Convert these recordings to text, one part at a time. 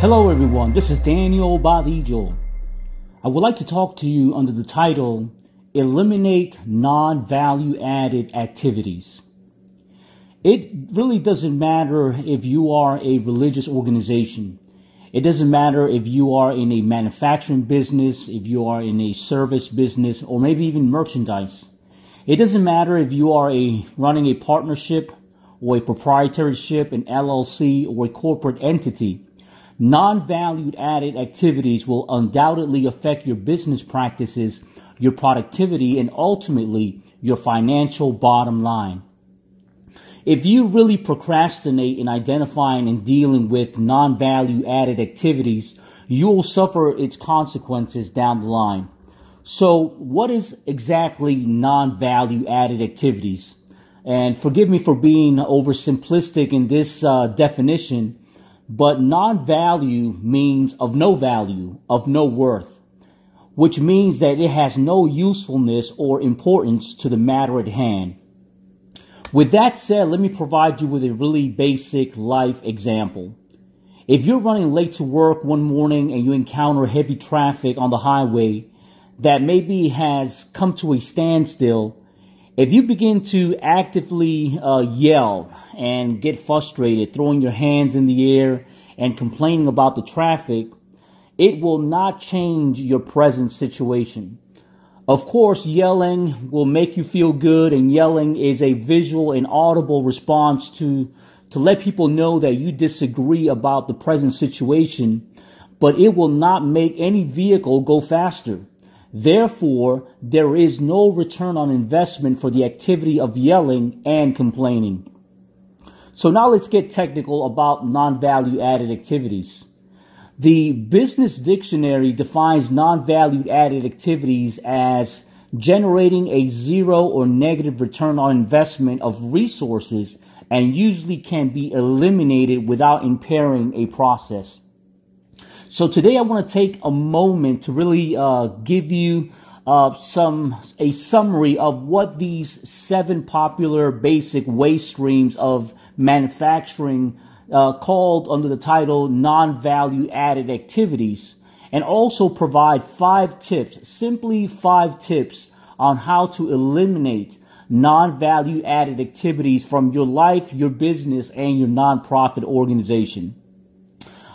Hello, everyone. This is Daniel Badillo. I would like to talk to you under the title Eliminate Non Value Added Activities. It really doesn't matter if you are a religious organization. It doesn't matter if you are in a manufacturing business, if you are in a service business, or maybe even merchandise. It doesn't matter if you are a running a partnership or a proprietorship, an LLC, or a corporate entity. Non-valued added activities will undoubtedly affect your business practices, your productivity, and ultimately your financial bottom line. If you really procrastinate in identifying and dealing with non-value added activities, you will suffer its consequences down the line. So, what is exactly non-value added activities? And forgive me for being oversimplistic in this uh, definition, but non value means of no value, of no worth, which means that it has no usefulness or importance to the matter at hand. With that said, let me provide you with a really basic life example. If you're running late to work one morning and you encounter heavy traffic on the highway that maybe has come to a standstill, if you begin to actively uh, yell and get frustrated, throwing your hands in the air and complaining about the traffic, it will not change your present situation. Of course, yelling will make you feel good, and yelling is a visual and audible response to, to let people know that you disagree about the present situation, but it will not make any vehicle go faster. Therefore, there is no return on investment for the activity of yelling and complaining. So now let's get technical about non-value added activities. The business dictionary defines non-value added activities as generating a zero or negative return on investment of resources and usually can be eliminated without impairing a process. So today I want to take a moment to really uh, give you uh, some a summary of what these seven popular basic waste streams of manufacturing uh, called under the title non-value added activities and also provide five tips, simply five tips on how to eliminate non-value added activities from your life, your business, and your nonprofit organization.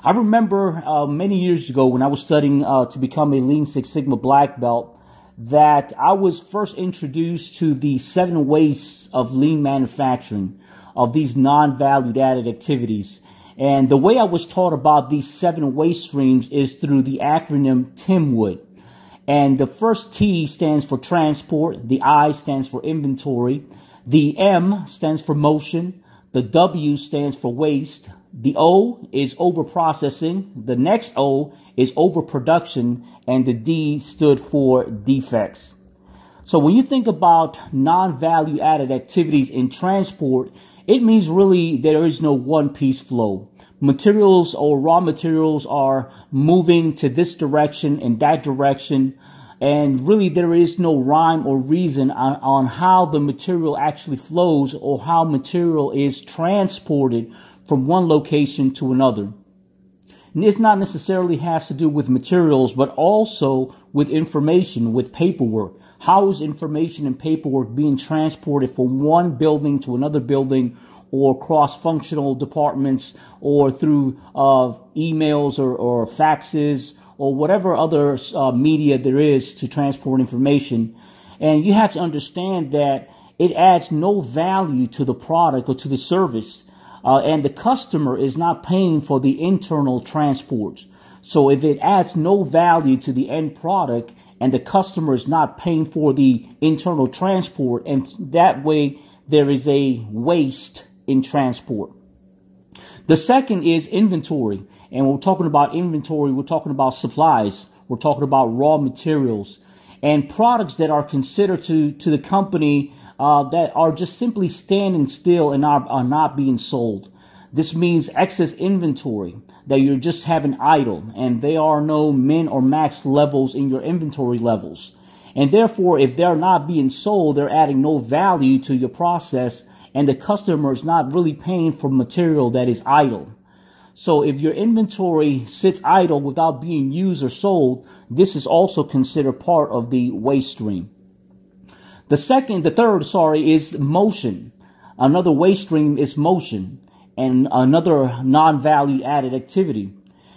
I remember uh, many years ago when I was studying uh, to become a Lean Six Sigma black belt that I was first introduced to the seven ways of lean manufacturing, of these non-valued added activities. And the way I was taught about these seven waste streams is through the acronym TIMWOOD. And the first T stands for transport, the I stands for inventory, the M stands for motion, the W stands for waste, the O is overprocessing. The next O is overproduction. And the D stood for defects. So when you think about non-value added activities in transport, it means really there is no one piece flow. Materials or raw materials are moving to this direction and that direction. And really there is no rhyme or reason on, on how the material actually flows or how material is transported from one location to another. And this not necessarily has to do with materials, but also with information, with paperwork. How is information and paperwork being transported from one building to another building or cross-functional departments or through uh, emails or, or, faxes or whatever other uh, media there is to transport information. And you have to understand that it adds no value to the product or to the service uh, and the customer is not paying for the internal transport. So if it adds no value to the end product and the customer is not paying for the internal transport, and that way there is a waste in transport. The second is inventory. And we're talking about inventory, we're talking about supplies, we're talking about raw materials and products that are considered to, to the company uh, that are just simply standing still and are, are not being sold. This means excess inventory that you're just having idle and there are no min or max levels in your inventory levels. And therefore, if they're not being sold, they're adding no value to your process and the customer is not really paying for material that is idle. So if your inventory sits idle without being used or sold, this is also considered part of the waste stream. The second, the third, sorry, is motion. Another waste stream is motion and another non-value added activity.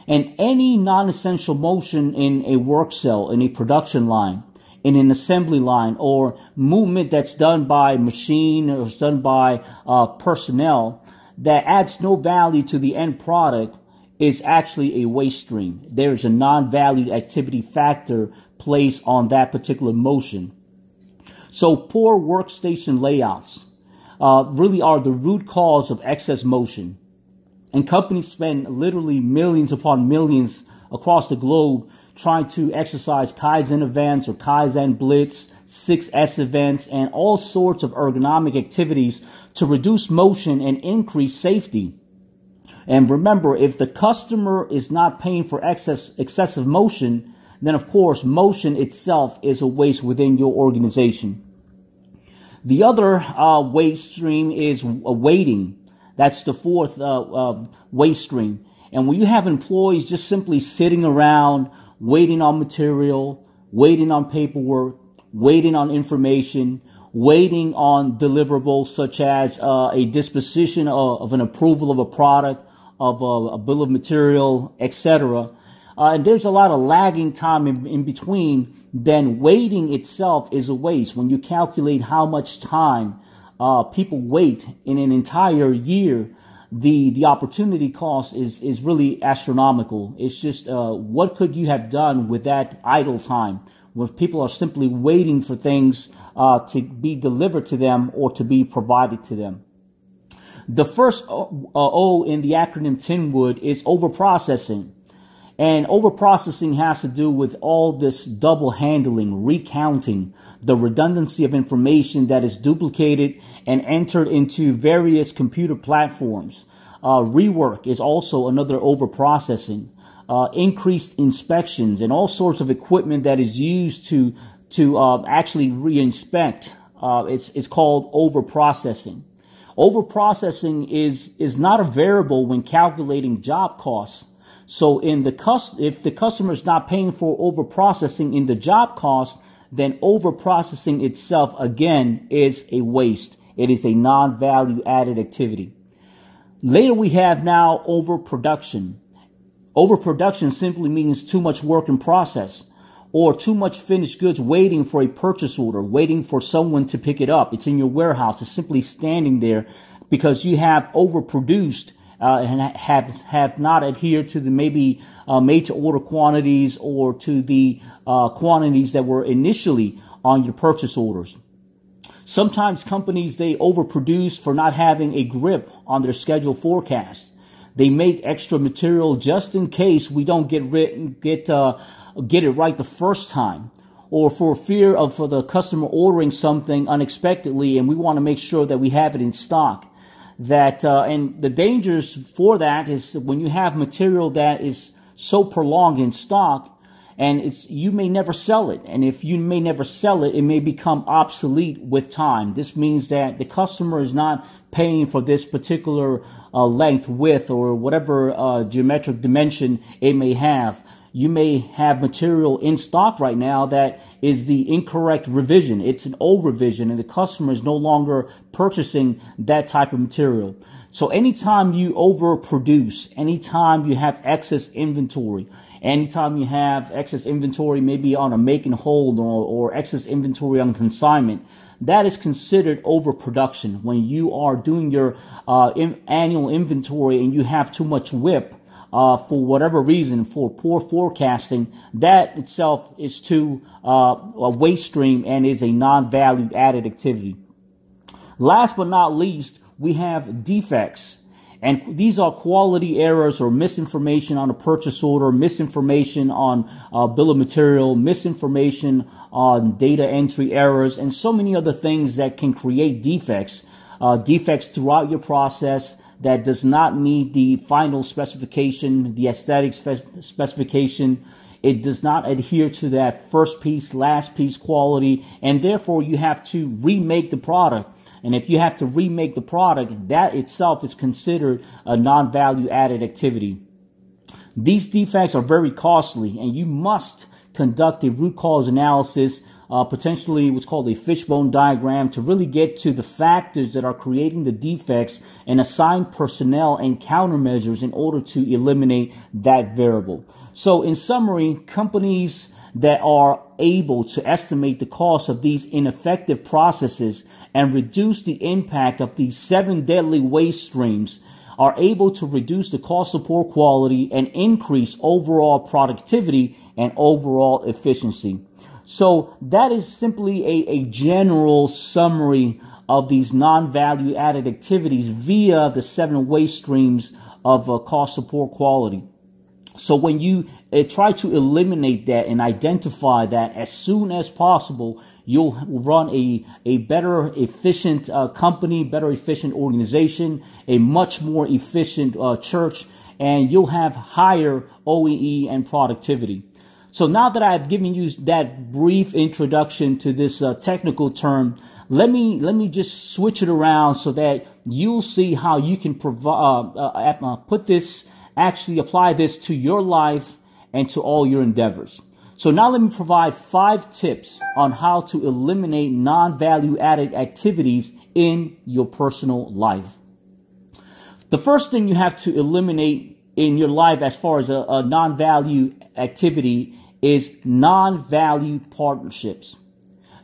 And any non-essential motion in a work cell, in a production line, in an assembly line, or movement that's done by machine or done by uh, personnel that adds no value to the end product is actually a waste stream. There is a non-valued activity factor placed on that particular motion. So poor workstation layouts uh, really are the root cause of excess motion. And companies spend literally millions upon millions across the globe trying to exercise Kaizen events or Kaizen Blitz, 6S events, and all sorts of ergonomic activities to reduce motion and increase safety. And remember, if the customer is not paying for excess, excessive motion, then of course motion itself is a waste within your organization. The other uh, waste stream is waiting. That's the fourth uh, uh, waste stream. And when you have employees just simply sitting around waiting on material, waiting on paperwork, waiting on information, waiting on deliverables such as uh, a disposition of, of, an approval of a product, of a, a bill of material, etc. Uh, and there's a lot of lagging time in, in between, then waiting itself is a waste. When you calculate how much time uh, people wait in an entire year, the the opportunity cost is is really astronomical. It's just uh, what could you have done with that idle time, where people are simply waiting for things uh, to be delivered to them or to be provided to them. The first uh, o in the acronym TIMWOOD is overprocessing. And overprocessing has to do with all this double handling, recounting, the redundancy of information that is duplicated and entered into various computer platforms. Uh, rework is also another overprocessing. Uh, increased inspections and all sorts of equipment that is used to to uh, actually reinspect. Uh, it's it's called overprocessing. Overprocessing is is not a variable when calculating job costs so in the cost, if the customer is not paying for over processing in the job cost, then over processing itself again is a waste. It is a non-value added activity. Later we have now overproduction. Overproduction simply means too much work in process or too much finished goods waiting for a purchase order, waiting for someone to pick it up. It's in your warehouse. It's simply standing there because you have overproduced uh, and have have not adhered to the maybe uh, made to order quantities or to the uh, quantities that were initially on your purchase orders. Sometimes companies they overproduce for not having a grip on their schedule forecast. They make extra material just in case we don't get rid, get uh, get it right the first time or for fear of for the customer ordering something unexpectedly and we want to make sure that we have it in stock that uh, and the dangers for that is when you have material that is so prolonged in stock and it's you may never sell it. And if you may never sell it it may become obsolete with time. This means that the customer is not paying for this particular uh, length width or whatever uh, geometric dimension it may have you may have material in stock right now that is the incorrect revision. It's an old revision and the customer is no longer purchasing that type of material. So anytime you overproduce, anytime you have excess inventory, anytime you have excess inventory maybe on a make and hold or, or excess inventory on consignment, that is considered overproduction. When you are doing your uh, in, annual inventory and you have too much WIP, uh, for whatever reason, for poor forecasting, that itself is too uh, a waste stream and is a non-value added activity. Last but not least, we have defects. And these are quality errors or misinformation on a purchase order, misinformation on uh, bill of material, misinformation on data entry errors, and so many other things that can create defects. Uh, defects throughout your process, that does not meet the final specification, the aesthetic spe- specification. it does not adhere to that first piece, last piece quality, and therefore you have to remake the product. And if you have to remake the product, that itself is considered a non value added activity. These defects are very costly, and you must conduct a root cause analysis, uh, potentially what's called a fishbone diagram, to really get to the factors that are creating the defects and assign personnel and countermeasures in order to eliminate that variable. So, in summary, companies that are able to estimate the cost of these ineffective processes and reduce the impact of these seven deadly waste streams are able to reduce the cost of poor quality and increase overall productivity and overall efficiency. So that is simply a, a general summary of these non-value added activities via the seven waste streams of uh, cost support quality. So when you uh, try to eliminate that and identify that as soon as possible, you'll run a, a better efficient uh, company, better efficient organization, a much more efficient uh, church, and you'll have higher OEE and productivity. So now that I've given you that brief introduction to this uh, technical term, let me let me just switch it around so that you'll see how you can provide uh, uh, uh, put this actually apply this to your life and to all your endeavors. So now let me provide five tips on how to eliminate non-value added activities in your personal life. The first thing you have to eliminate in your life as far as a, a non-value activity is non-value partnerships.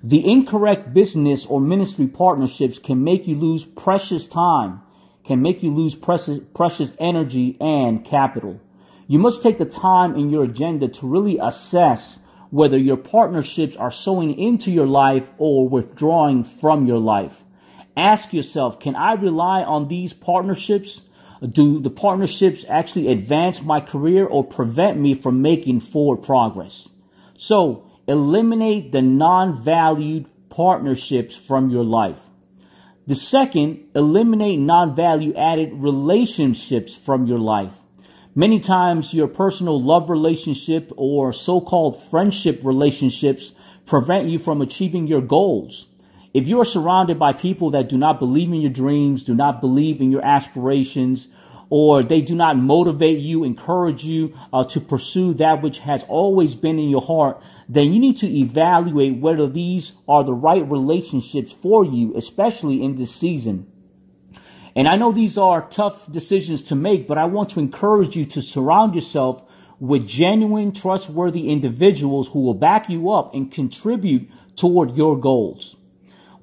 The incorrect business or ministry partnerships can make you lose precious time, can make you lose precious, precious energy and capital. You must take the time in your agenda to really assess whether your partnerships are sowing into your life or withdrawing from your life. Ask yourself, can I rely on these partnerships? Do the partnerships actually advance my career or prevent me from making forward progress? So eliminate the non-valued partnerships from your life. The second, eliminate non-value added relationships from your life. Many times your personal love relationship or so-called friendship relationships prevent you from achieving your goals. If you are surrounded by people that do not believe in your dreams, do not believe in your aspirations, or they do not motivate you, encourage you uh, to pursue that which has always been in your heart, then you need to evaluate whether these are the right relationships for you, especially in this season. And I know these are tough decisions to make, but I want to encourage you to surround yourself with genuine, trustworthy individuals who will back you up and contribute toward your goals.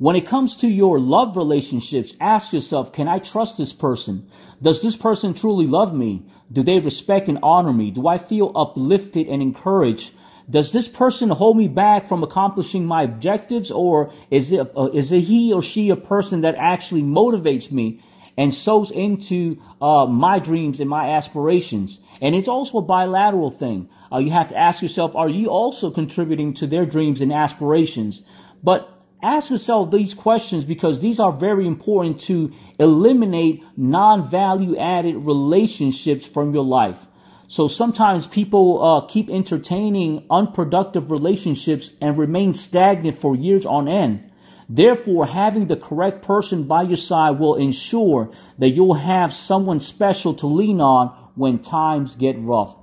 When it comes to your love relationships, ask yourself, can I trust this person? Does this person truly love me? Do they respect and honor me? Do I feel uplifted and encouraged? Does this person hold me back from accomplishing my objectives or is it, uh, is it he or she a person that actually motivates me and sows into uh, my dreams and my aspirations. And it's also a bilateral thing. Uh, you have to ask yourself, are you also contributing to their dreams and aspirations? But ask yourself these questions because these are very important to eliminate non-value added relationships from your life. So sometimes people uh, keep entertaining unproductive relationships and remain stagnant for years on end. Therefore, having the correct person by your side will ensure that you'll have someone special to lean on when times get rough.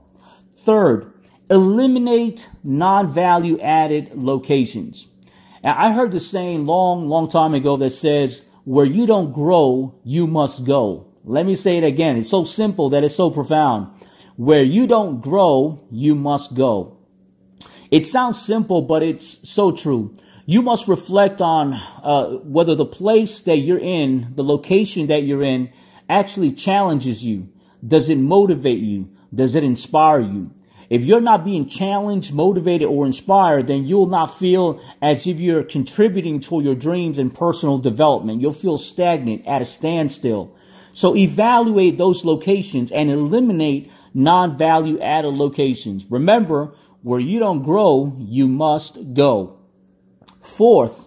Third, eliminate non-value added locations. Now, I heard the saying long, long time ago that says, where you don't grow, you must go. Let me say it again. It's so simple that it's so profound. Where you don't grow, you must go. It sounds simple, but it's so true you must reflect on uh, whether the place that you're in, the location that you're in, actually challenges you. Does it motivate you? Does it inspire you? If you're not being challenged, motivated, or inspired, then you'll not feel as if you're contributing to your dreams and personal development. You'll feel stagnant at a standstill. So evaluate those locations and eliminate non-value added locations. Remember, where you don't grow, you must go. Fourth,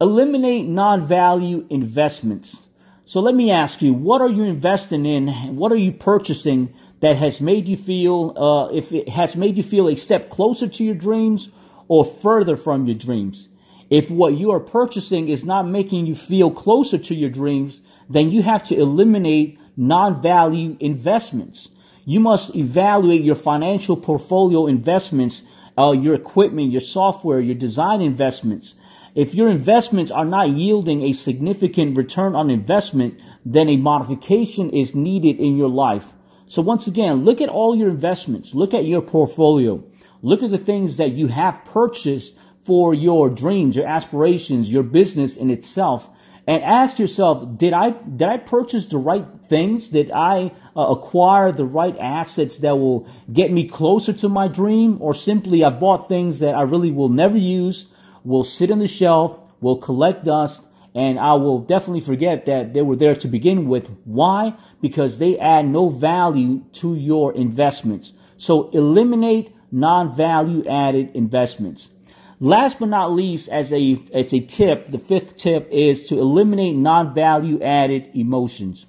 eliminate non-value investments. So let me ask you, what are you investing in? What are you purchasing that has made you feel, uh, if it has made you feel a step closer to your dreams or further from your dreams. If what you are purchasing is not making you feel closer to your dreams, then you have to eliminate non-value investments. You must evaluate your financial portfolio investments, uh, your equipment, your software, your design investments. If your investments are not yielding a significant return on investment, then a modification is needed in your life. So once again, look at all your investments. Look at your portfolio. Look at the things that you have purchased for your dreams, your aspirations, your business in itself. And ask yourself, did I, did I purchase the right things? Did I uh, acquire the right assets that will get me closer to my dream? Or simply I bought things that I really will never use, will sit on the shelf, will collect dust, and I will definitely forget that they were there to begin with. Why? Because they add no value to your investments. So eliminate non-value added investments. Last but not least, as a, as a tip, the fifth tip is to eliminate non-value added emotions.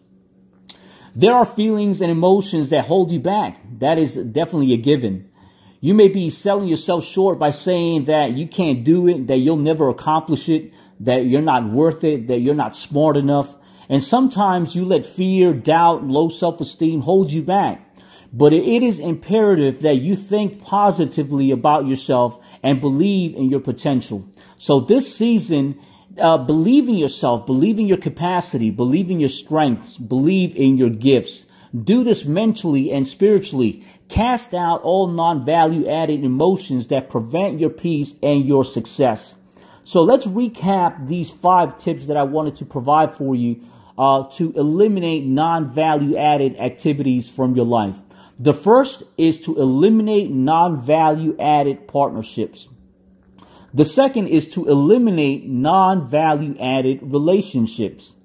There are feelings and emotions that hold you back. That is definitely a given. You may be selling yourself short by saying that you can't do it, that you'll never accomplish it, that you're not worth it, that you're not smart enough. And sometimes you let fear, doubt, low self-esteem hold you back. But it is imperative that you think positively about yourself and believe in your potential. So this season, uh, believe in yourself, believe in your capacity, believe in your strengths, believe in your gifts. Do this mentally and spiritually. Cast out all non-value added emotions that prevent your peace and your success. So let's recap these five tips that I wanted to provide for you uh, to eliminate non-value added activities from your life. The first is to eliminate non-value added partnerships. The second is to eliminate non-value added relationships.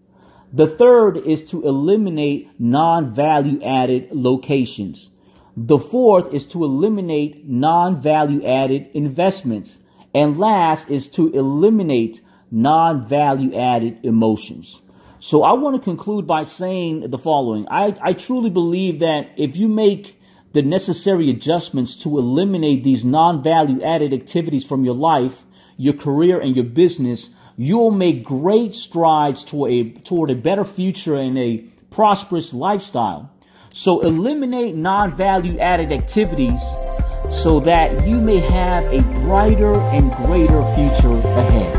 The third is to eliminate non-value added locations. The fourth is to eliminate non-value added investments. And last is to eliminate non-value added emotions. So I want to conclude by saying the following. I, I truly believe that if you make the necessary adjustments to eliminate these non-value added activities from your life, your career, and your business, you'll make great strides toward a, toward a better future and a prosperous lifestyle. So eliminate non-value added activities so that you may have a brighter and greater future ahead.